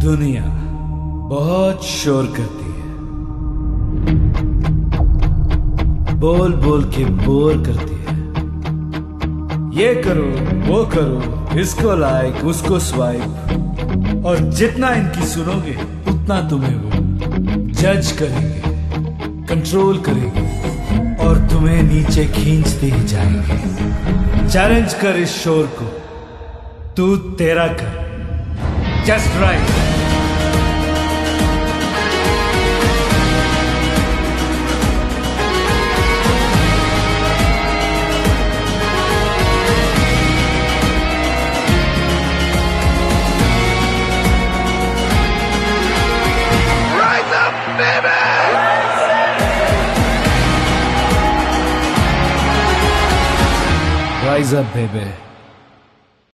दुनिया बहुत शोर करती है। बोल बोल के बोर करती है। ये करो, वो करो, इसको लाइक उसको स्वाइप और जितना इनकी सुनोगे, उतना तुम्हें वो जज करेंगे कंट्रोल करेंगे और तुम्हें नीचे खींचते ही जाएँगे। चैलेंज कर इस शोर को। तू तेरा कर। Just right Rise Rise up, baby.